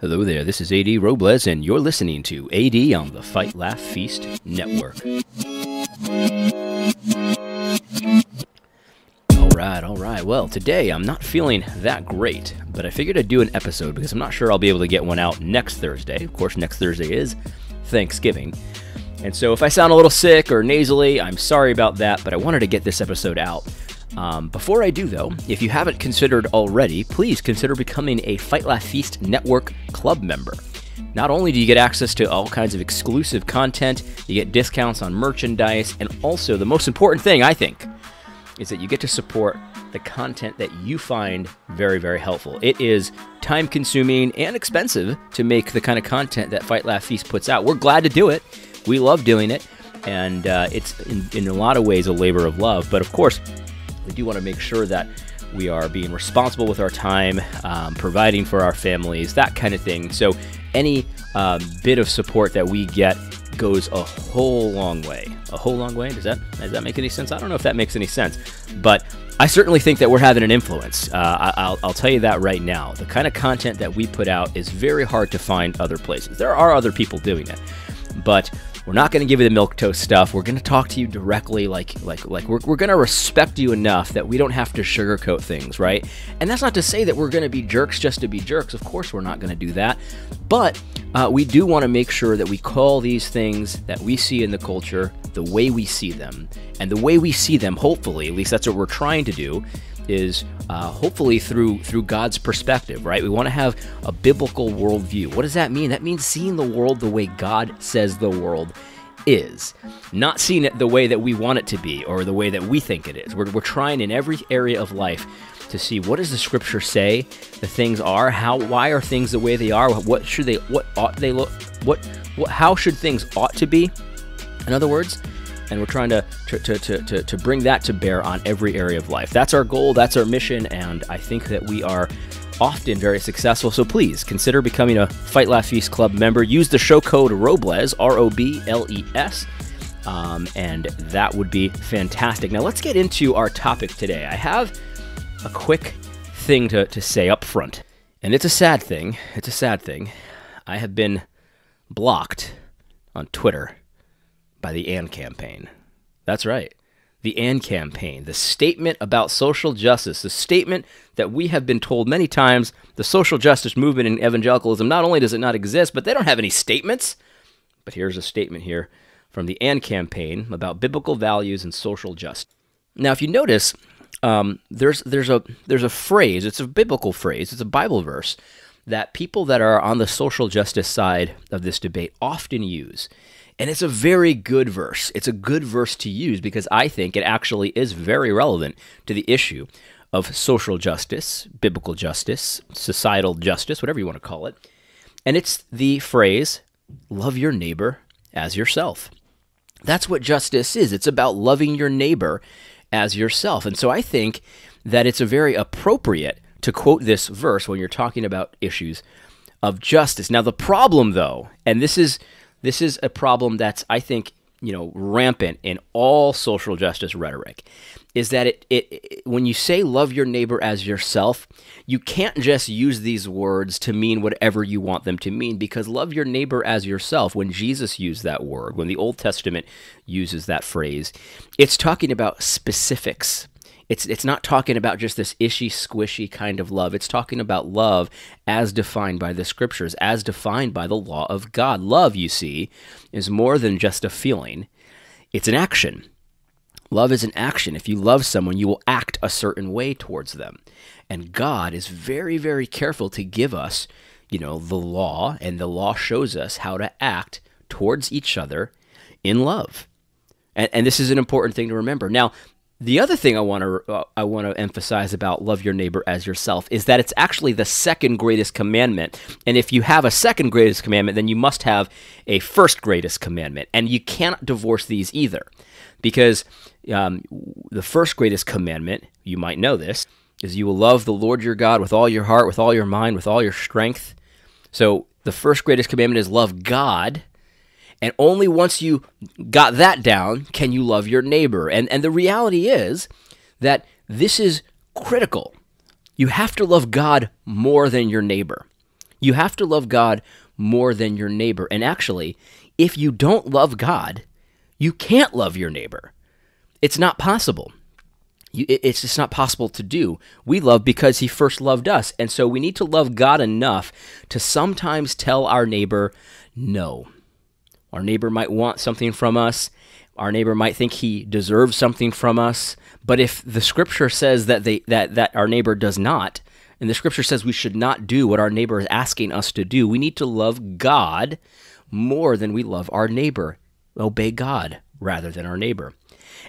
Hello there, this is AD Robles, and you're listening to AD on the Fight Laugh Feast Network. Alright, alright. Well, today I'm not feeling that great, but I figured I'd do an episode because I'm not sure I'll be able to get one out next Thursday. Of course, next Thursday is Thanksgiving. And so if I sound a little sick or nasally, I'm sorry about that, but I wanted to get this episode out um, before I do, though, if you haven't considered already, please consider becoming a Fight Laugh Feast Network Club member. Not only do you get access to all kinds of exclusive content, you get discounts on merchandise, and also the most important thing, I think, is that you get to support the content that you find very, very helpful. It is time consuming and expensive to make the kind of content that Fight Laugh Feast puts out. We're glad to do it, we love doing it, and uh, it's in, in a lot of ways a labor of love. But of course, we do want to make sure that we are being responsible with our time, um, providing for our families, that kind of thing. So, any um, bit of support that we get goes a whole long way. A whole long way. Does that does that make any sense? I don't know if that makes any sense, but I certainly think that we're having an influence. Uh, I'll, I'll tell you that right now. The kind of content that we put out is very hard to find other places. There are other people doing it, but we're not going to give you the milk toast stuff. We're going to talk to you directly, like like like we're, we're going to respect you enough that we don't have to sugarcoat things, right? And that's not to say that we're going to be jerks just to be jerks. Of course, we're not going to do that, but uh, we do want to make sure that we call these things that we see in the culture the way we see them, and the way we see them. Hopefully, at least that's what we're trying to do is uh, hopefully through through God's perspective, right? We want to have a biblical worldview. What does that mean? That means seeing the world the way God says the world is, not seeing it the way that we want it to be or the way that we think it is. We're, we're trying in every area of life to see what does the scripture say the things are how why are things the way they are what should they what ought they look what, what how should things ought to be in other words and we're trying to, to, to, to, to bring that to bear on every area of life. That's our goal, that's our mission, and I think that we are often very successful. So please consider becoming a Fight Laugh Feast Club member. Use the show code ROBLES, R O B L E S, um, and that would be fantastic. Now let's get into our topic today. I have a quick thing to, to say up front, and it's a sad thing. It's a sad thing. I have been blocked on Twitter by the AND campaign. That's right. The AND campaign, the statement about social justice, the statement that we have been told many times the social justice movement in evangelicalism not only does it not exist, but they don't have any statements. But here's a statement here from the AND campaign about biblical values and social justice. Now, if you notice, um, there's there's a there's a phrase. It's a biblical phrase. It's a Bible verse that people that are on the social justice side of this debate often use. And it's a very good verse. It's a good verse to use because I think it actually is very relevant to the issue of social justice, biblical justice, societal justice, whatever you want to call it. And it's the phrase, love your neighbor as yourself. That's what justice is. It's about loving your neighbor as yourself. And so I think that it's a very appropriate to quote this verse when you're talking about issues of justice. Now, the problem, though, and this is this is a problem that's, I think, you know, rampant in all social justice rhetoric is that it, it, it, when you say love your neighbor as yourself, you can't just use these words to mean whatever you want them to mean because love your neighbor as yourself when Jesus used that word, when the Old Testament uses that phrase, it's talking about specifics. It's it's not talking about just this ishy squishy kind of love. It's talking about love as defined by the scriptures, as defined by the law of God. Love, you see, is more than just a feeling. It's an action. Love is an action. If you love someone, you will act a certain way towards them. And God is very, very careful to give us, you know, the law, and the law shows us how to act towards each other in love. And, and, this is an important thing to remember. Now, the other thing I want to uh, I want to emphasize about love your neighbor as yourself is that it's actually the second greatest commandment. And if you have a second greatest commandment, then you must have a first greatest commandment, and you cannot divorce these either, because um, the first greatest commandment, you might know this, is you will love the Lord your God with all your heart, with all your mind, with all your strength. So the first greatest commandment is love God and only once you got that down can you love your neighbor. And, and the reality is that this is critical. You have to love God more than your neighbor. You have to love God more than your neighbor. And actually, if you don't love God, you can't love your neighbor. It's not possible. You, it's just not possible to do. We love because he first loved us. And so we need to love God enough to sometimes tell our neighbor no. Our neighbor might want something from us. Our neighbor might think he deserves something from us. But if the scripture says that they that, that our neighbor does not, and the scripture says we should not do what our neighbor is asking us to do, we need to love God more than we love our neighbor. Obey God rather than our neighbor.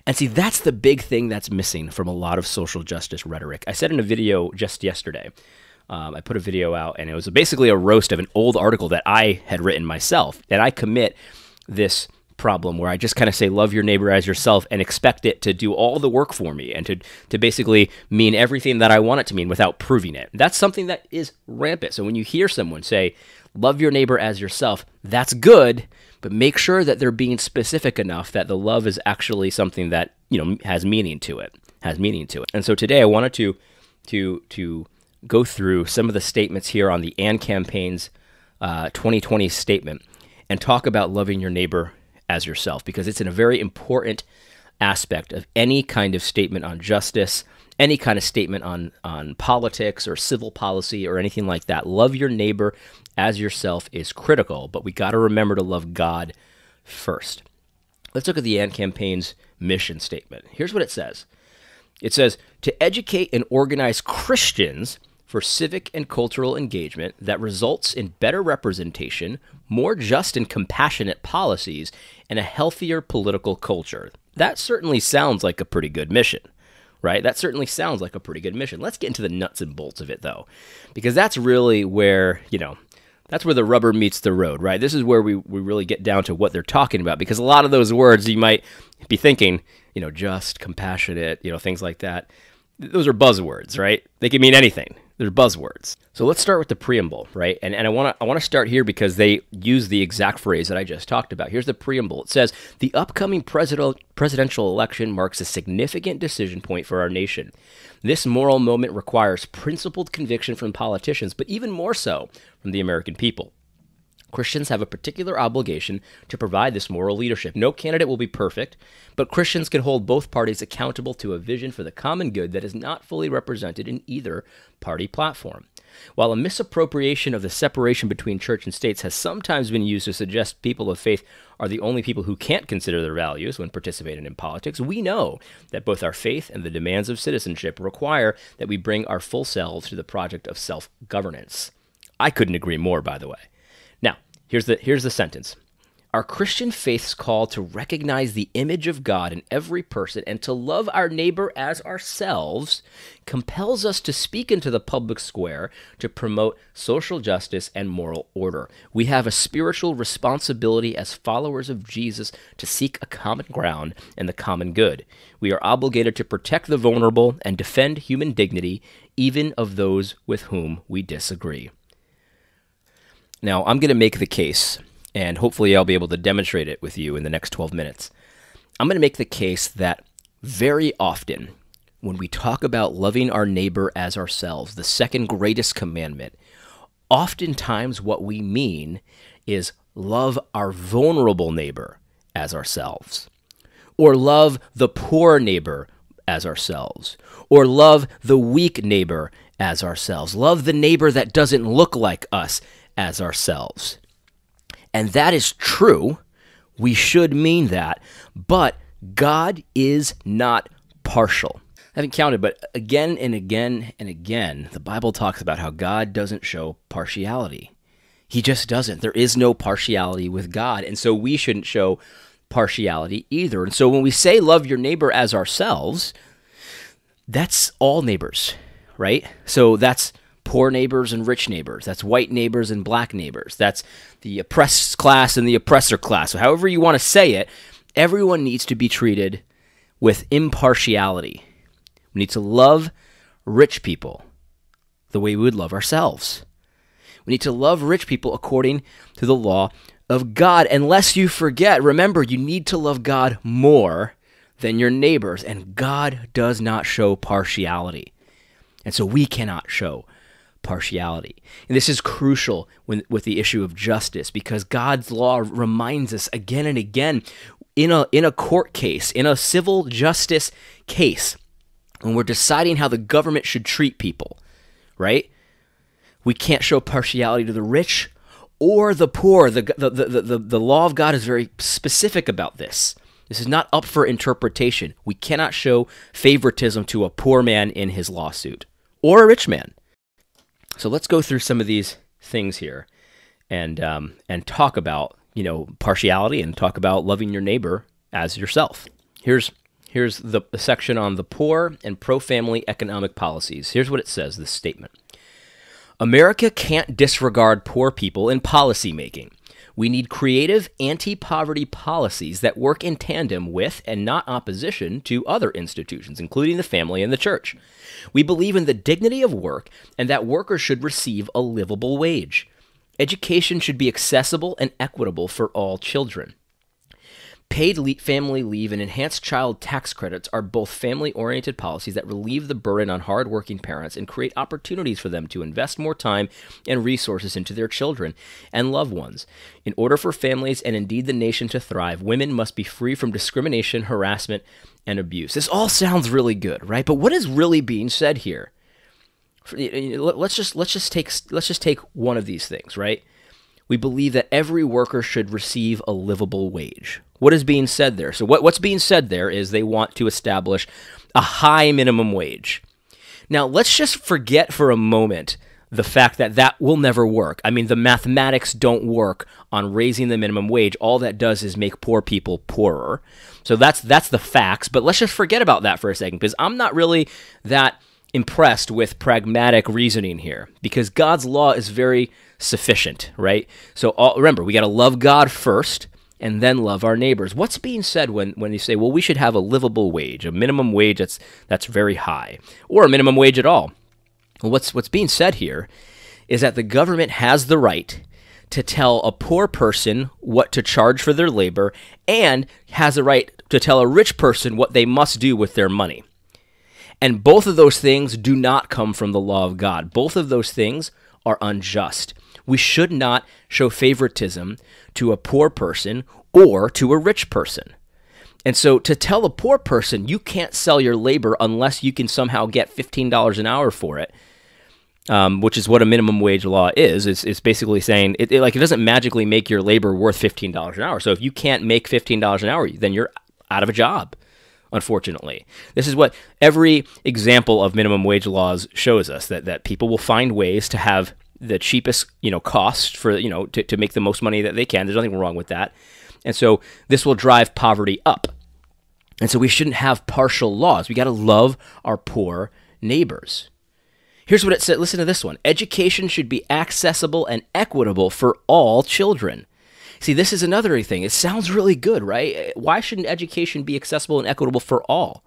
And see, that's the big thing that's missing from a lot of social justice rhetoric. I said in a video just yesterday, um, I put a video out, and it was basically a roast of an old article that I had written myself. And I commit this problem where I just kind of say, love your neighbor as yourself and expect it to do all the work for me and to, to basically mean everything that I want it to mean without proving it. That's something that is rampant. So when you hear someone say, love your neighbor as yourself, that's good, but make sure that they're being specific enough that the love is actually something that you know has meaning to it has meaning to it and so today i wanted to to to go through some of the statements here on the AND campaign's uh, 2020 statement and talk about loving your neighbor as yourself because it's in a very important aspect of any kind of statement on justice any kind of statement on on politics or civil policy or anything like that love your neighbor as yourself is critical, but we got to remember to love God first. Let's look at the AND campaign's mission statement. Here's what it says it says to educate and organize Christians for civic and cultural engagement that results in better representation, more just and compassionate policies, and a healthier political culture. That certainly sounds like a pretty good mission right? That certainly sounds like a pretty good mission. Let's get into the nuts and bolts of it, though, because that's really where, you know, that's where the rubber meets the road, right? This is where we, we really get down to what they're talking about because a lot of those words you might be thinking, you know, just, compassionate, you know, things like that. Those are buzzwords, right? They can mean anything. They're buzzwords. So let's start with the preamble, right? And, and I want to I want to start here because they use the exact phrase that I just talked about. Here's the preamble. It says the upcoming president, presidential election marks a significant decision point for our nation. This moral moment requires principled conviction from politicians, but even more so from the American people. Christians have a particular obligation to provide this moral leadership. No candidate will be perfect, but Christians can hold both parties accountable to a vision for the common good that is not fully represented in either party platform. While a misappropriation of the separation between church and states has sometimes been used to suggest people of faith are the only people who can't consider their values when participating in politics, we know that both our faith and the demands of citizenship require that we bring our full selves to the project of self governance. I couldn't agree more, by the way. Here's the, here's the sentence. Our Christian faith's call to recognize the image of God in every person and to love our neighbor as ourselves compels us to speak into the public square to promote social justice and moral order. We have a spiritual responsibility as followers of Jesus to seek a common ground and the common good. We are obligated to protect the vulnerable and defend human dignity, even of those with whom we disagree. Now, I'm going to make the case, and hopefully I'll be able to demonstrate it with you in the next 12 minutes. I'm going to make the case that very often, when we talk about loving our neighbor as ourselves, the second greatest commandment, oftentimes what we mean is love our vulnerable neighbor as ourselves, or love the poor neighbor as ourselves, or love the weak neighbor as ourselves, love the neighbor that doesn't look like us as ourselves. And that is true. We should mean that. But God is not partial. I haven't counted, but again and again and again, the Bible talks about how God doesn't show partiality. He just doesn't. There is no partiality with God. And so we shouldn't show partiality either. And so when we say love your neighbor as ourselves, that's all neighbors, right? So that's poor neighbors and rich neighbors. That's white neighbors and black neighbors. That's the oppressed class and the oppressor class. So, however you want to say it, everyone needs to be treated with impartiality. We need to love rich people the way we would love ourselves. We need to love rich people according to the law of God. Unless you forget, remember, you need to love God more than your neighbors, and God does not show partiality. And so we cannot show partiality. And this is crucial when, with the issue of justice because God's law reminds us again and again in a, in a court case, in a civil justice case, when we're deciding how the government should treat people, right? We can't show partiality to the rich or the poor. The, the, the, the, the law of God is very specific about this. This is not up for interpretation. We cannot show favoritism to a poor man in his lawsuit or a rich man. So let's go through some of these things here and, um, and talk about, you know, partiality and talk about loving your neighbor as yourself. Here's Here's the, the section on the poor and pro family economic policies. Here's what it says this statement America can't disregard poor people in policy making. We need creative anti poverty policies that work in tandem with and not opposition to other institutions, including the family and the church. We believe in the dignity of work and that workers should receive a livable wage. Education should be accessible and equitable for all children. Paid le- family leave and enhanced child tax credits are both family oriented policies that relieve the burden on hardworking parents and create opportunities for them to invest more time and resources into their children and loved ones. In order for families and indeed the nation to thrive, women must be free from discrimination, harassment, and abuse. This all sounds really good, right? But what is really being said here? Let's just let's just take let's just take one of these things, right? We believe that every worker should receive a livable wage. What is being said there? So, what, what's being said there is they want to establish a high minimum wage. Now, let's just forget for a moment the fact that that will never work. I mean, the mathematics don't work on raising the minimum wage. All that does is make poor people poorer. So that's that's the facts, but let's just forget about that for a second because I'm not really that impressed with pragmatic reasoning here because God's law is very sufficient, right? So all, remember, we got to love God first and then love our neighbors. What's being said when, when you say, well, we should have a livable wage, a minimum wage that's, that's very high, or a minimum wage at all? Well, what's, what's being said here is that the government has the right to tell a poor person what to charge for their labor and has a right to tell a rich person what they must do with their money. And both of those things do not come from the law of God. Both of those things are unjust. We should not show favoritism to a poor person or to a rich person. And so to tell a poor person you can't sell your labor unless you can somehow get $15 an hour for it, um, which is what a minimum wage law is, it's, it's basically saying it, it, like it doesn't magically make your labor worth $15 an hour. So if you can't make $15 an hour, then you're out of a job unfortunately. This is what every example of minimum wage laws shows us that, that people will find ways to have the cheapest, you know, cost for, you know, to, to make the most money that they can. There's nothing wrong with that. And so this will drive poverty up. And so we shouldn't have partial laws. We got to love our poor neighbors. Here's what it said. Listen to this one. Education should be accessible and equitable for all children. See, this is another thing. It sounds really good, right? Why shouldn't education be accessible and equitable for all?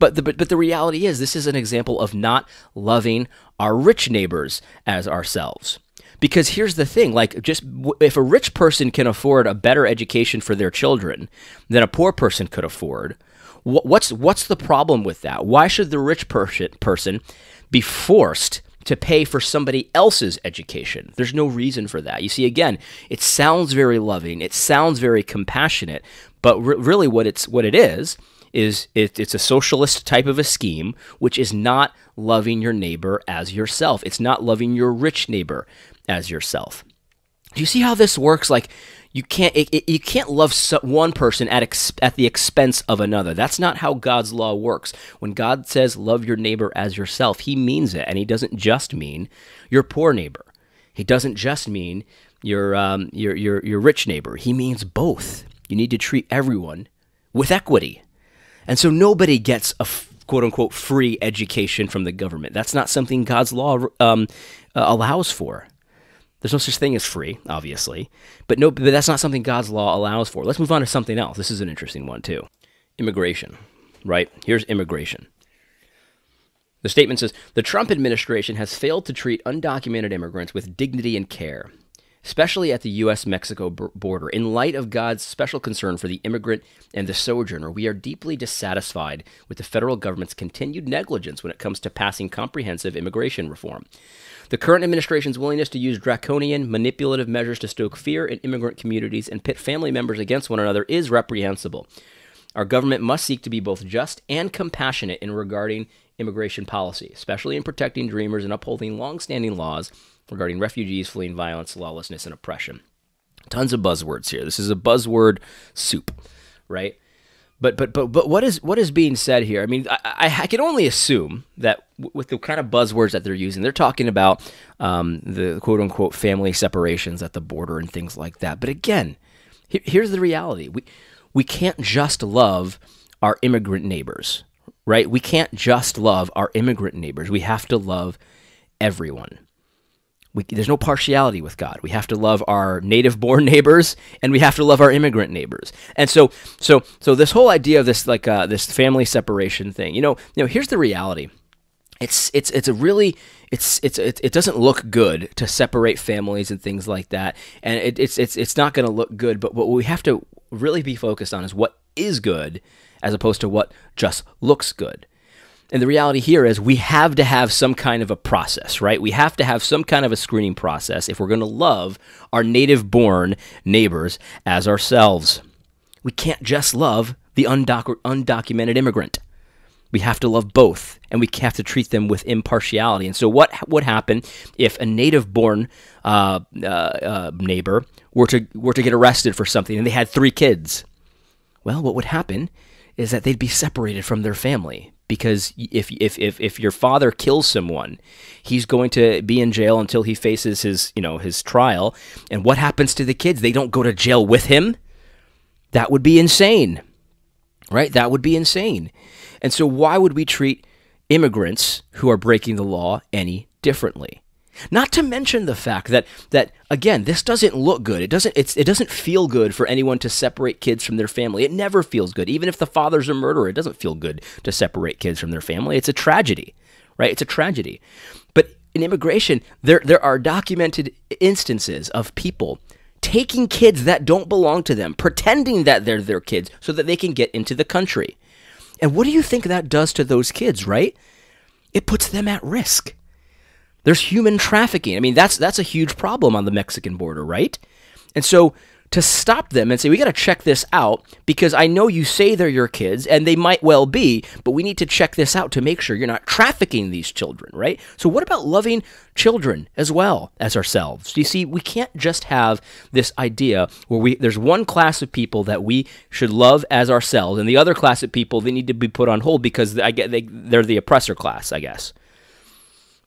But the, but, but the reality is, this is an example of not loving our rich neighbors as ourselves. Because here's the thing like, just if a rich person can afford a better education for their children than a poor person could afford, what's, what's the problem with that? Why should the rich person, person be forced to pay for somebody else's education. There's no reason for that. You see, again, it sounds very loving, it sounds very compassionate, but re- really, what it's what it is is it, it's a socialist type of a scheme, which is not loving your neighbor as yourself. It's not loving your rich neighbor as yourself. Do you see how this works? Like you can't it, it, you can't love one person at ex, at the expense of another. That's not how God's law works. When God says love your neighbor as yourself, he means it and he doesn't just mean your poor neighbor. He doesn't just mean your um, your your your rich neighbor. He means both. You need to treat everyone with equity. And so nobody gets a quote unquote free education from the government. That's not something God's law um, uh, allows for. There's no such thing as free, obviously, but no, but that's not something God's law allows for. Let's move on to something else. This is an interesting one too. Immigration, right? Here's immigration. The statement says the Trump administration has failed to treat undocumented immigrants with dignity and care especially at the U.S. Mexico border. In light of God's special concern for the immigrant and the sojourner, we are deeply dissatisfied with the federal government's continued negligence when it comes to passing comprehensive immigration reform. The current administration's willingness to use draconian, manipulative measures to stoke fear in immigrant communities and pit family members against one another is reprehensible. Our government must seek to be both just and compassionate in regarding immigration policy, especially in protecting dreamers and upholding long-standing laws regarding refugees fleeing violence, lawlessness, and oppression. Tons of buzzwords here. This is a buzzword soup, right? But but but but what is what is being said here? I mean, I, I, I can only assume that w- with the kind of buzzwords that they're using, they're talking about um, the quote unquote family separations at the border and things like that. But again, he, here's the reality: we we can't just love our immigrant neighbors, right? We can't just love our immigrant neighbors. We have to love everyone. We, there's no partiality with God. We have to love our native-born neighbors, and we have to love our immigrant neighbors. And so, so, so this whole idea of this like uh, this family separation thing, you know, you know, here's the reality. It's it's it's a really it's it's it, it doesn't look good to separate families and things like that, and it, it's it's it's not going to look good. But what we have to really be focused on is what is good, as opposed to what just looks good. And the reality here is we have to have some kind of a process, right? We have to have some kind of a screening process if we're going to love our native born neighbors as ourselves. We can't just love the undoc- undocumented immigrant. We have to love both, and we have to treat them with impartiality. And so, what would happen if a native-born uh, uh, uh, neighbor were to were to get arrested for something and they had three kids? Well, what would happen is that they'd be separated from their family because if, if, if, if your father kills someone, he's going to be in jail until he faces his, you know, his trial. And what happens to the kids? They don't go to jail with him. That would be insane, right? That would be insane. And so why would we treat immigrants who are breaking the law any differently? Not to mention the fact that that again, this doesn't look good. It doesn't it doesn't feel good for anyone to separate kids from their family. It never feels good. Even if the father's a murderer, it doesn't feel good to separate kids from their family. It's a tragedy, right? It's a tragedy. But in immigration, there there are documented instances of people taking kids that don't belong to them, pretending that they're their kids so that they can get into the country. And what do you think that does to those kids, right? It puts them at risk. There's human trafficking. I mean, that's that's a huge problem on the Mexican border, right? And so to stop them and say, we got to check this out because I know you say they're your kids and they might well be, but we need to check this out to make sure you're not trafficking these children, right? So, what about loving children as well as ourselves? You see, we can't just have this idea where we there's one class of people that we should love as ourselves and the other class of people they need to be put on hold because I get they, they're the oppressor class, I guess.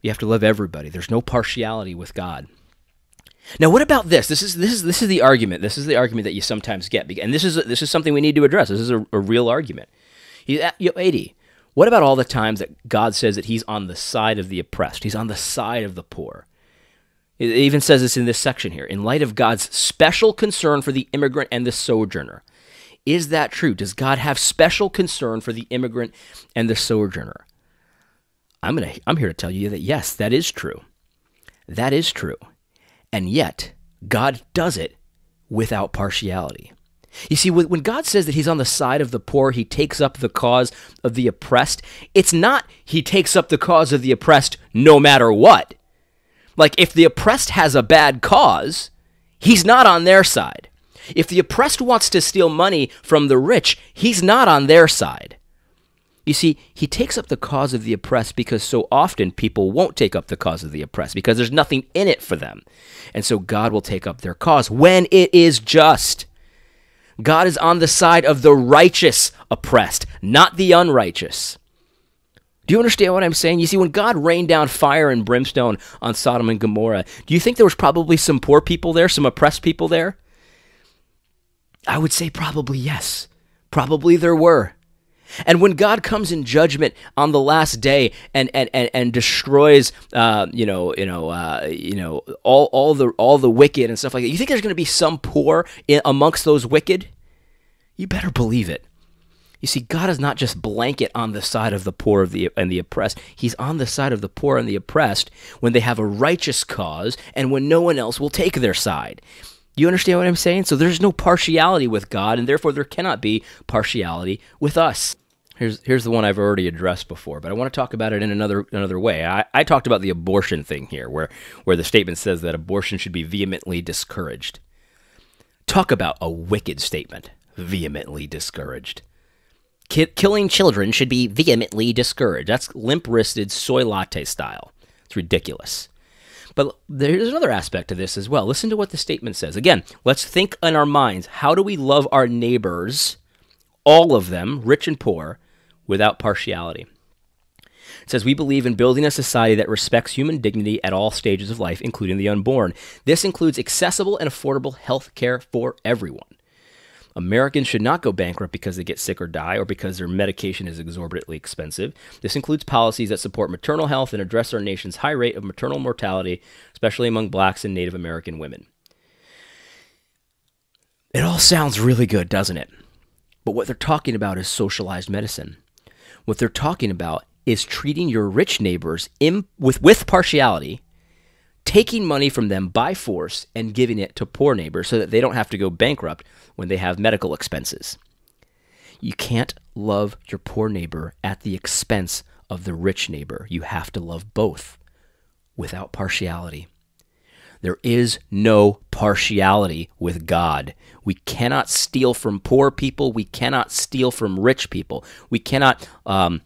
You have to love everybody. There's no partiality with God. Now, what about this? This is this is this is the argument. This is the argument that you sometimes get, and this is this is something we need to address. This is a, a real argument. You, uh, you AD. What about all the times that God says that He's on the side of the oppressed? He's on the side of the poor. It even says this in this section here. In light of God's special concern for the immigrant and the sojourner, is that true? Does God have special concern for the immigrant and the sojourner? I'm going to I'm here to tell you that yes, that is true. That is true. And yet, God does it without partiality. You see, when God says that He's on the side of the poor, He takes up the cause of the oppressed, it's not He takes up the cause of the oppressed no matter what. Like, if the oppressed has a bad cause, He's not on their side. If the oppressed wants to steal money from the rich, He's not on their side. You see, he takes up the cause of the oppressed because so often people won't take up the cause of the oppressed because there's nothing in it for them. And so God will take up their cause when it is just. God is on the side of the righteous oppressed, not the unrighteous. Do you understand what I'm saying? You see, when God rained down fire and brimstone on Sodom and Gomorrah, do you think there was probably some poor people there, some oppressed people there? I would say probably yes. Probably there were. And when God comes in judgment on the last day and and, and, and destroys, uh, you know, you know, uh, you know, all, all the all the wicked and stuff like that, you think there's going to be some poor in, amongst those wicked? You better believe it. You see, God is not just blanket on the side of the poor of the, and the oppressed. He's on the side of the poor and the oppressed when they have a righteous cause and when no one else will take their side. You understand what I'm saying? So there's no partiality with God, and therefore there cannot be partiality with us. Here's, here's the one I've already addressed before, but I want to talk about it in another another way. I, I talked about the abortion thing here, where, where the statement says that abortion should be vehemently discouraged. Talk about a wicked statement. Vehemently discouraged. Ki- killing children should be vehemently discouraged. That's limp wristed soy latte style. It's ridiculous. But there's another aspect to this as well. Listen to what the statement says. Again, let's think in our minds how do we love our neighbors, all of them, rich and poor, without partiality? It says, We believe in building a society that respects human dignity at all stages of life, including the unborn. This includes accessible and affordable health care for everyone. Americans should not go bankrupt because they get sick or die or because their medication is exorbitantly expensive. This includes policies that support maternal health and address our nation's high rate of maternal mortality, especially among blacks and Native American women. It all sounds really good, doesn't it? But what they're talking about is socialized medicine. What they're talking about is treating your rich neighbors in, with, with partiality taking money from them by force and giving it to poor neighbors so that they don't have to go bankrupt when they have medical expenses. You can't love your poor neighbor at the expense of the rich neighbor. You have to love both without partiality. There is no partiality with God. We cannot steal from poor people. We cannot steal from rich people. We cannot um,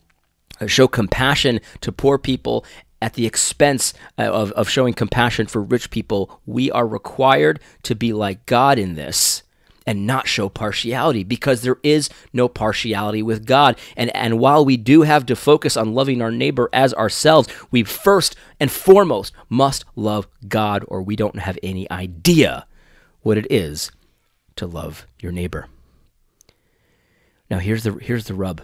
show compassion to poor people at the expense uh, of, of showing compassion for rich people. We are required to be like God in this and not show partiality because there is no partiality with God. And, and while we do have to focus on loving our neighbor as ourselves, we first and foremost must love God, or we don't have any idea what it is to love your neighbor. Now, here's the, here's the rub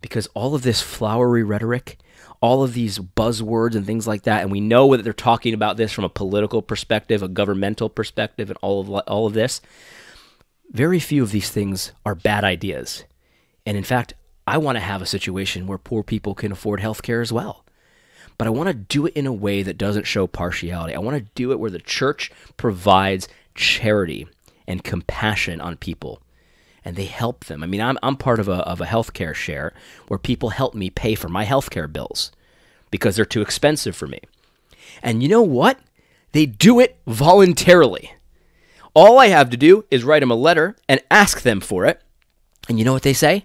because all of this flowery rhetoric all of these buzzwords and things like that, and we know that they're talking about this from a political perspective, a governmental perspective, and all of all of this. Very few of these things are bad ideas, and in fact, I want to have a situation where poor people can afford health care as well. But I want to do it in a way that doesn't show partiality. I want to do it where the church provides charity and compassion on people and they help them. I mean, I'm, I'm part of a, of a healthcare share where people help me pay for my healthcare bills because they're too expensive for me. And you know what? They do it voluntarily. All I have to do is write them a letter and ask them for it. And you know what they say?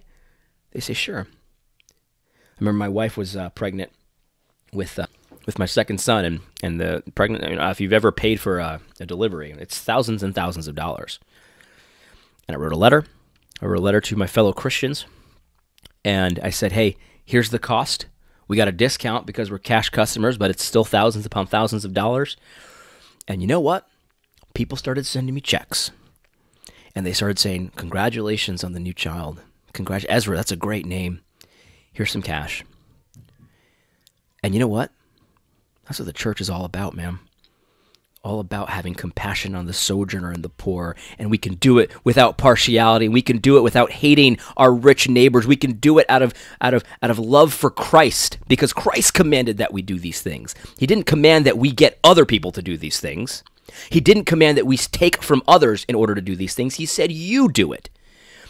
They say, sure. I remember my wife was uh, pregnant with uh, with my second son, and and the pregnant. You know, if you've ever paid for a, a delivery, it's thousands and thousands of dollars. And I wrote a letter I wrote a letter to my fellow Christians and I said, hey, here's the cost. We got a discount because we're cash customers, but it's still thousands upon thousands of dollars. And you know what? People started sending me checks. And they started saying, Congratulations on the new child. Congrat Ezra, that's a great name. Here's some cash. And you know what? That's what the church is all about, man all about having compassion on the sojourner and the poor. And we can do it without partiality. We can do it without hating our rich neighbors. We can do it out of out of out of love for Christ because Christ commanded that we do these things. He didn't command that we get other people to do these things. He didn't command that we take from others in order to do these things. He said you do it.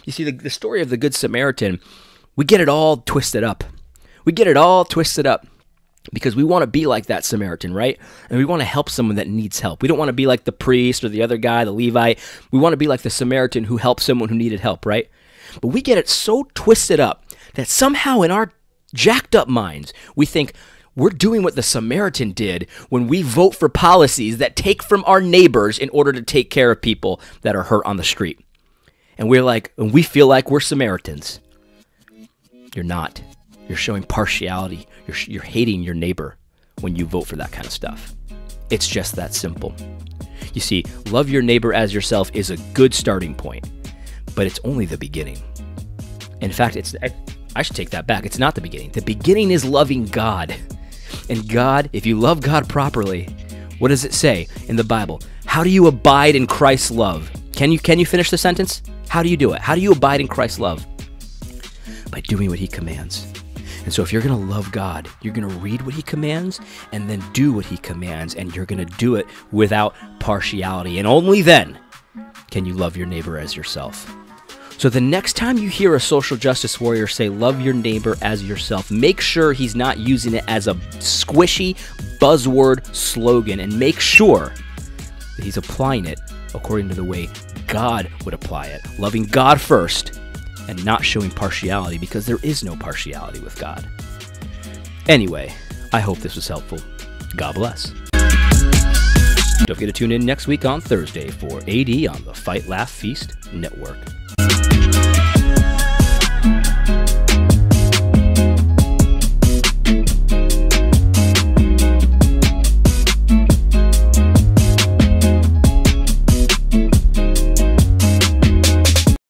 You see the, the story of the good Samaritan, we get it all twisted up. We get it all twisted up because we want to be like that Samaritan, right? And we want to help someone that needs help. We don't want to be like the priest or the other guy, the Levite. We want to be like the Samaritan who helped someone who needed help, right? But we get it so twisted up that somehow in our jacked up minds, we think we're doing what the Samaritan did when we vote for policies that take from our neighbors in order to take care of people that are hurt on the street. And we're like, and we feel like we're Samaritans. You're not. You're showing partiality. You're, you're hating your neighbor when you vote for that kind of stuff. It's just that simple. You see, love your neighbor as yourself is a good starting point, but it's only the beginning. In fact, it's I, I should take that back. It's not the beginning. The beginning is loving God. And God, if you love God properly, what does it say in the Bible? How do you abide in Christ's love? Can you can you finish the sentence? How do you do it? How do you abide in Christ's love? by doing what He commands. And so, if you're going to love God, you're going to read what He commands and then do what He commands, and you're going to do it without partiality. And only then can you love your neighbor as yourself. So, the next time you hear a social justice warrior say, Love your neighbor as yourself, make sure he's not using it as a squishy buzzword slogan and make sure that he's applying it according to the way God would apply it, loving God first and not showing partiality because there is no partiality with God. Anyway, I hope this was helpful. God bless. Don't forget to tune in next week on Thursday for AD on the Fight Laugh Feast Network.